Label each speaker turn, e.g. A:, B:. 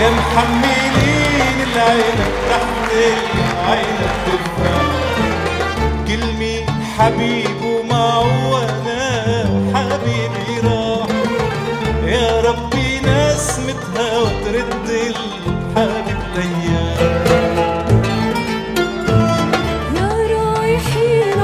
A: يا محملين العينة تحت العينة تفرح كلمة حبيب وما هو أنا حبيبي راح. يا ربي نسمتها وترد الحبيب ليا
B: يا رايحين